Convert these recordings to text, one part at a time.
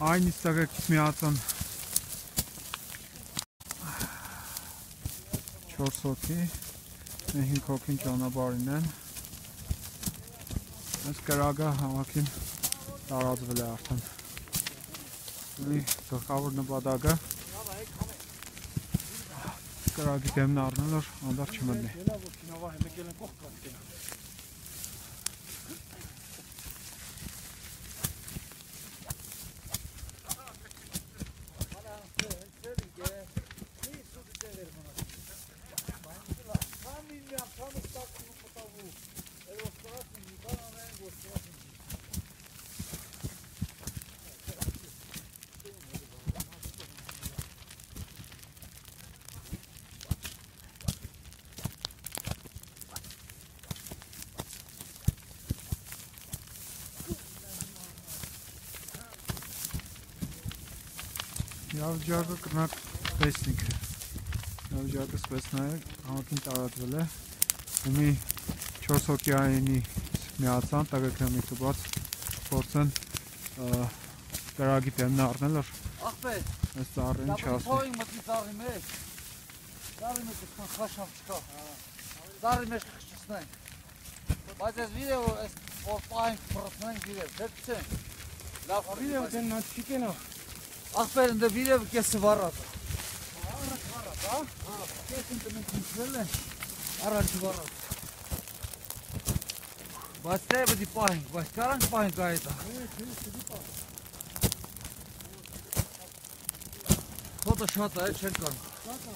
Այն իստակակից միացան 4 հոգի, մի 5 հոգին ճանապարհին են։ Այս կրագը հավաքին տարածվել է արդեն։ Ունի գլխավոր նպատակը կրագի դեմն առնել, որ անդար չմտնի։ Իրավիճակը կնակ տեսնիք։ Իրավիճակը սպես նայեք, համակին տարածվել է։ Ումի 4 հոկեայինի միացան, տակակրամի տուբած փորձեն կրագի դեմն առնել, որ Ախպեր, այս ծառին չասի։ փոյի մտի ծառի մեջ։ Ծառի մեջ կան խաշավ չկա։ Ծառի մեջ կխշնենք։ Բայց այս վիդեո այս որ պահենք փռտնենք վիդեո, դե չեն։ Լավ Վիդեո դեն նա չիկենա։ Ախպեր ընդ վիդեո կեսը վառած։ Առաջ վառած, հա։ Հա, կեսին դեմք ինքվել է։ Առաջ վառած։ Բայց դե պետք է պահենք, բայց կարանք պահենք այդ։ Ֆոտո շատ է, չեն կարող։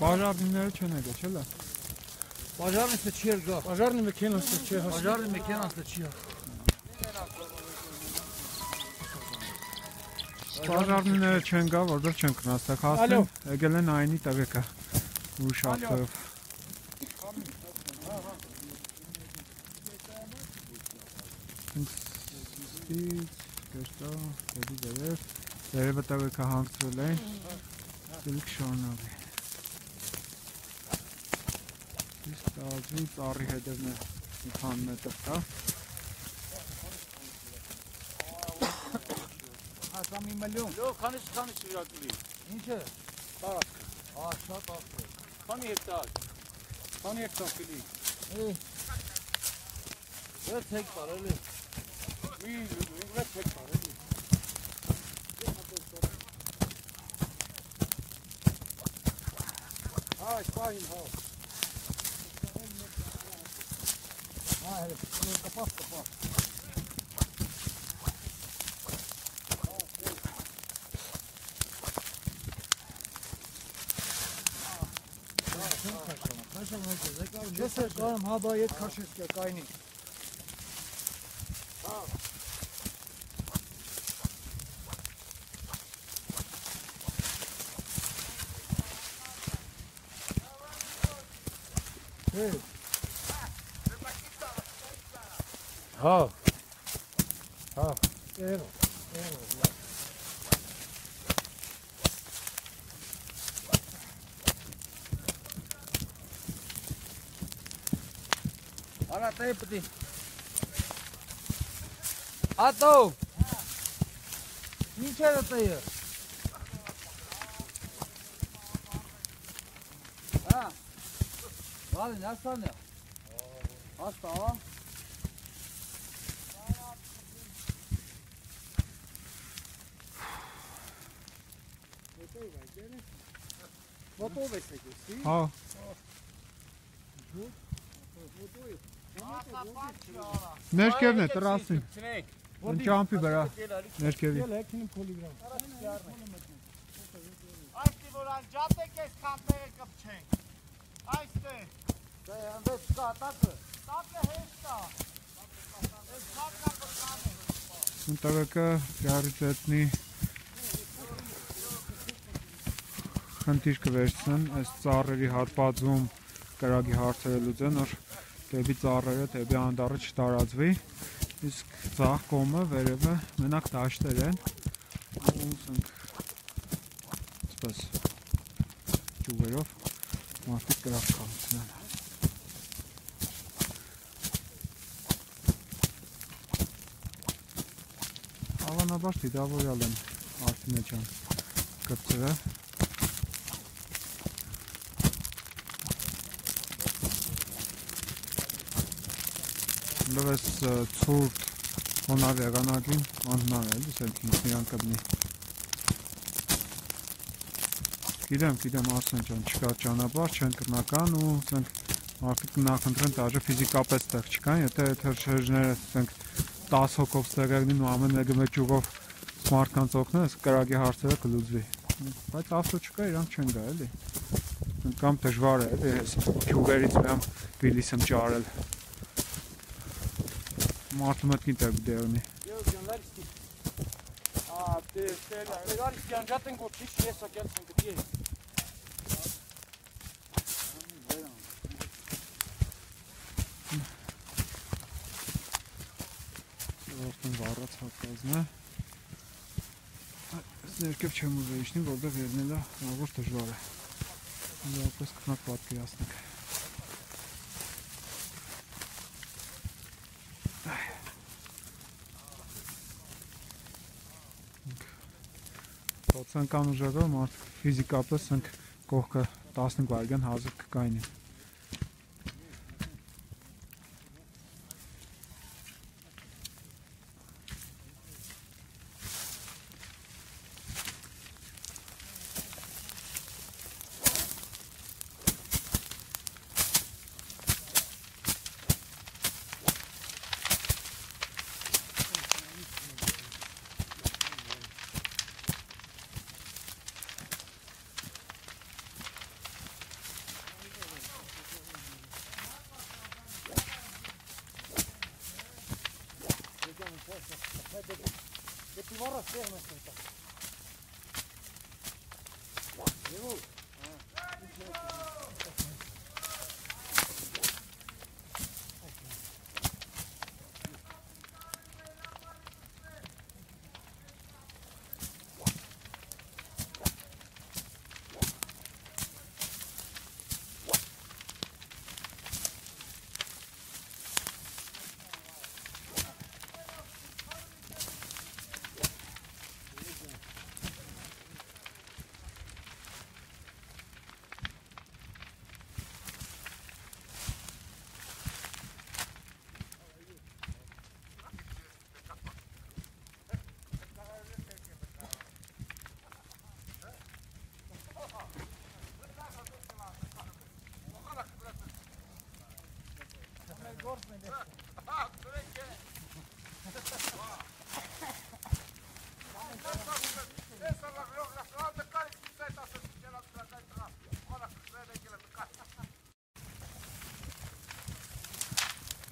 Բաժարնիները չեն եկել, չէ՞ լա։ Բաժարնիսը Բաժարնիները չեն գա, որտեղ չեն կնաստակ հասնեն, եկել են այնի տղեկա։ Ուրիշ Ալո։ ավտոյով։ Ստից, դերտա, դեպի դերև, դերևը տղեկա հանգցրել են, դիլք շարնավի։ Իսկ տազի ծառի հետևն է մի քան մետր կա։ Ata mi milyon. Lo kaniş kaniş yakli. Niçe? Barak. Aşağı tatlı. Kani hektar. Kani hektar kili. İyi. Ve tek var öyle. Mi ve tek var öyle. Ha, ich war ihn auf. Ha, kapat kapat. Yeter, Desek hanım habayet karşıya kaynı. Evet. Ha. Ha. Evet. Evet. Ala tayo pati. Ato. नीचे रहता है हाँ वाले नाश्ता नहीं नाश्ता Готовый, кстати. А. Готовый. Ներքևն է տրասին, են ճամպի վրա, ներքևի։ Այստի որ անջատեք այս քամպերը կպչենք։ Այստեղ։ Դե անդես կա տակը։ Տակը հեշտ է։ Այս քամպը կկանը։ Ընտակը գարիցետնի խնդիր կվերցնեն այս ծառերի հատվածում կրագի հարցերը լուծեն, որ դեպի ծառերը, դեպի անդառը չտարածվի, իսկ ձախ կողմը վերևը մենակ դաշտեր են, ուսանք սպես ճուղերով մարդիկ կրակ կացնեն։ Հավանաբար դիտավորյալ են Արտինե ջան կրծրը լվես ցուրտ հոնար եղանակին անհնար է էլի սենք ինքնիրան կբնի Գիտեմ, գիտեմ Արսեն ջան, չկա ճանապարհ, չեն կրնական ու սենք մարդիկ նախընտրեն դաժե ֆիզիկապես տեղ չկան, եթե թրջերները սենք 10 հոգով ստեղերնին ու ամեն մեկը մեկ ճյուղով մարդկանց օգնես, կրակի հարցերը կլուծվի։ Բայց ավտո չկա, իրանք չեն գա, էլի։ Կամ դժվար է, էլի, այս ճյուղերից մեմ Թբիլիսում ճարել մարդումըտքին տակ դերնի։ Եվ գնալիս տեսել, այլարիս կյանջատ են գոտ չիշ ես ակյած են գտի է։ Արդեն վառած հատկազն է։ Այս ներքև չեմ ուզեիշնի, որտեղ երնելա աղոր դժվար է։ Ուզապես կնակ պատկերասնեք։ Փոցանքան ուժերով մարդ ֆիզիկապես ընկ կողքը 15 վայրկյան հազար կկայնի։ Ooh. Kortmedi.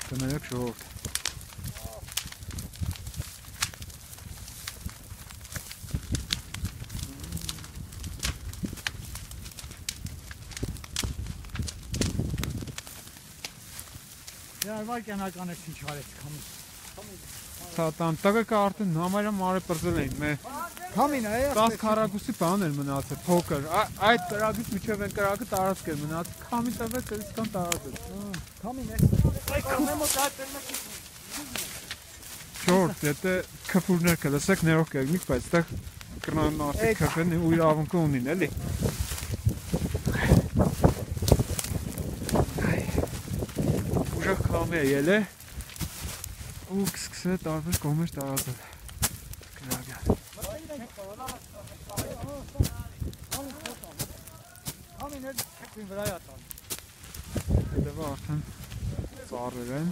Tämä on yksi huolta. Դեռ վարկյանական է ինչ արեց քամի։ Սա տան տղը կա արդեն համարյա մարը պրծել էին։ Մե Քամին է, 10 քառակուսի բան էր մնացել, փոքր։ Այդ կրակից միջև են կրակը տարածք էր մնացել։ Քամի տվեց, այսքան տարածել։ քամին է։ Շորտ, եթե քֆուրներ կլսեք ներող կերնիկ, բայց այդտեղ կրնան արդեն քֆեն ու իրավունք ունին, էլի։ Է ելե։ Ու կսկսե տարբեր կողմեր տարածել։ տան։ Հետևը արդեն ծառեր են։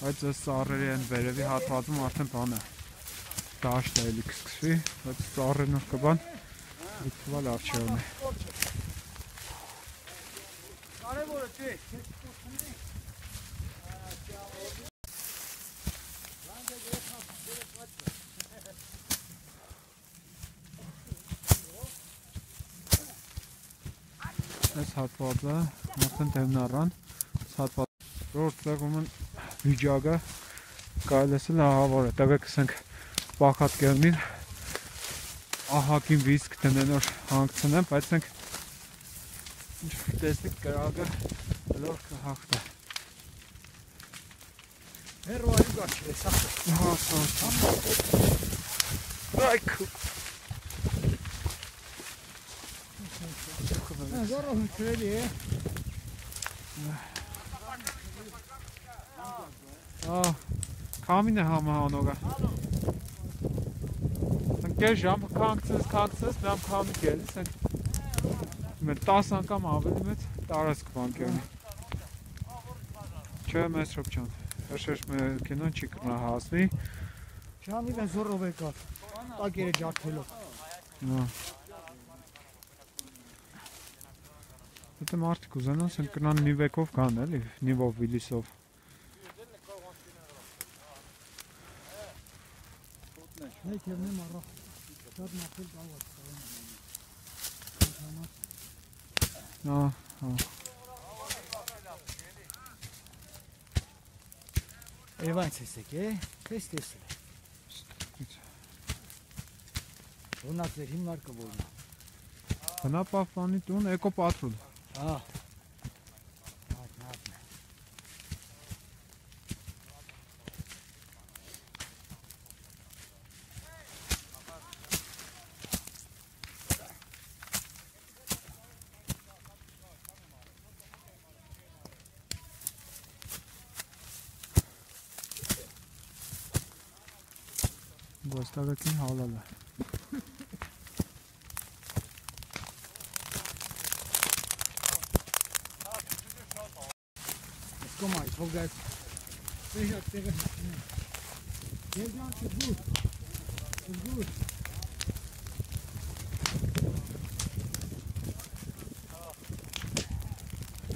Բայց այս ծառերի են վերևի հատվածում արդեն բան է։ Դաշտ է էլի կսկսվի, բայց ծառերն որ կբան դիքվալ արջերն է։ Կարևորը չէ։ Այս հատվածը արդեն դեմնառան, այս հատված են վիճակը կարելի է լավավոր է։ Տեղը կսենք պախած կերնին ահակին վիսկ դնեն որ հանգցնեն, բայց ենք ինչ տեսնեք կրակը լոր կհաղթա։ Հերո այու գաչ է, սա։ Հա, սա։ Այք Զորը հնչրելի է։ Ա կամին է համահանողը։ Ընկեր ժամը կանգցես, կանգցես, նամ կամի գելիս են։ Մեր 10 անգամ ավելի մեծ տարածք բանկերն։ Չէ, մեծ ռոպչան։ Հաշեշ մեր կինոն չի կնա հասնի։ Չանի վեն զորով եկավ։ Տակերը ջարդելով։ Նա։ Դա մարդիկ ուզենան սեն կնան նիվեկով կան էլի, նիվով վիլիսով։ Nei, քերնեմ առա։ Շատ նախել գալով։ Նա, հա։ Եվանց էսեք, է։ Քեզ տեսել։ Ունած էր հիմնարկը որն։ Բնապահպանի տուն Ah. Atma atma. Bostaktaki havlalar. Oh, guys. Take it, take it. Get down to good. To good.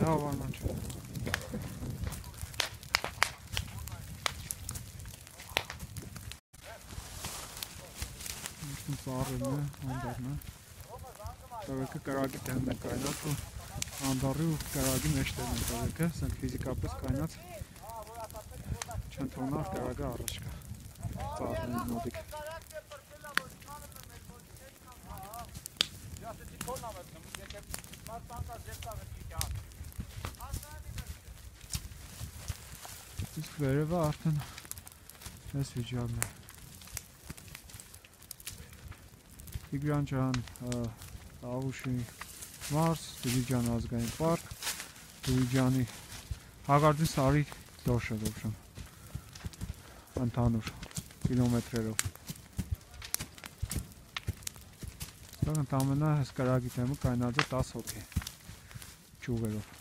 No, one more try. Sorry, man. I'm back. So we could go out and get down that guy, that's all. Անդարի ու կարագի մեջտեղն է տավեկը, սենք ֆիզիկապես կայնած չեն թողնար կարագը առաջ կա։ Ծառերն մոտիկ։ Իսկ վերևը արդեն այս վիճակն է։ Տիգրան ջան, Աղուշի մարզ, Դիլիջան ազգային պարկ, Դիլիջանի Հագարտի սարի դոշը դոշը։ Ընդհանուր կիլոմետրերով։ Սա ընդամենը հսկարագի թեմը կայնած է 10 հոգի ճյուղերով։